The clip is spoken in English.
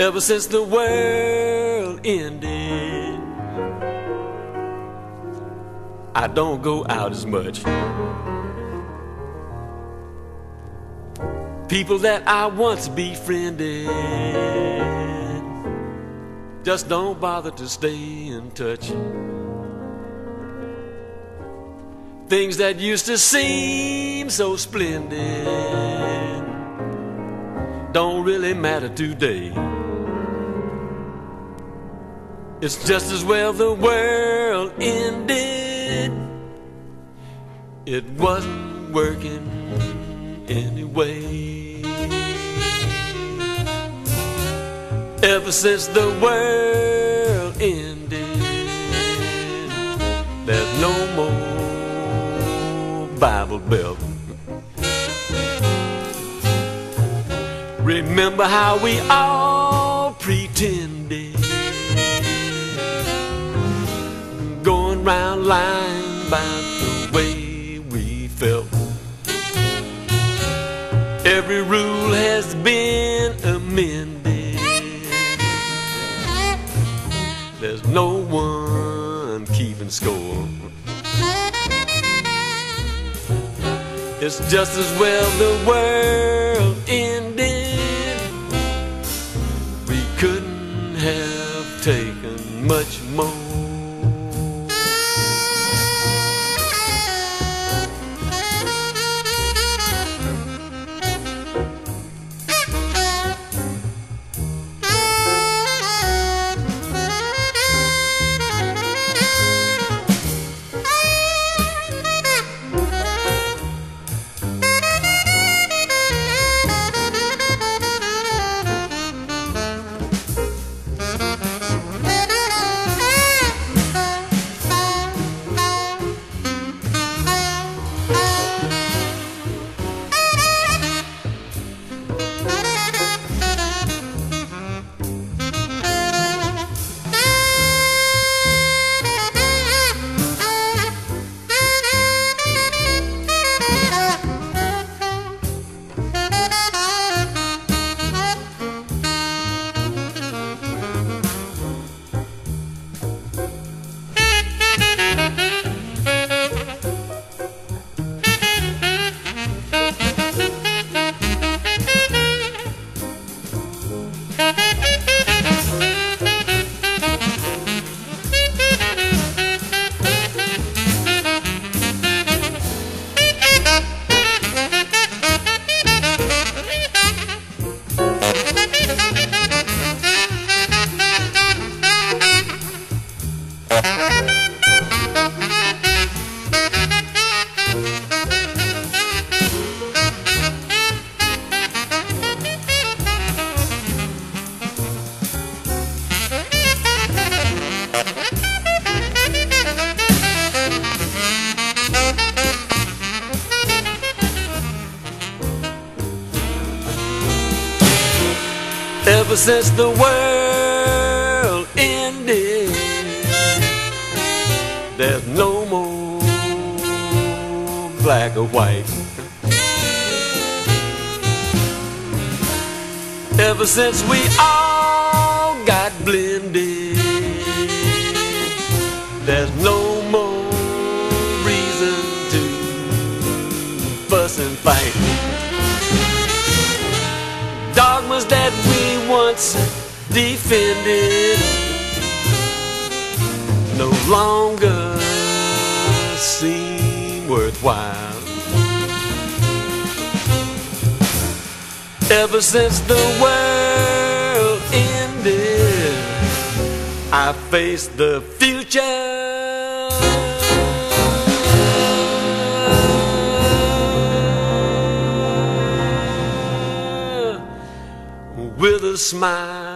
ever since the world ended. I don't go out as much. People that I once befriended just don't bother to stay in touch. Things that used to seem so splendid don't really matter today. It's just as well the world ended. It wasn't working anyway. Ever since the world ended, there's no more Bible Belt. Remember how we all pretended round lying about the way we felt. Every rule has been amended. There's no one keeping score. It's just as well the world ended. We couldn't have taken much more. Ever since the world there's no more black or white. Ever since we all got blended, there's no more reason to fuss and fight. Dogmas that we once defended no longer seem worthwhile. Ever since the world ended, I face the future with a smile.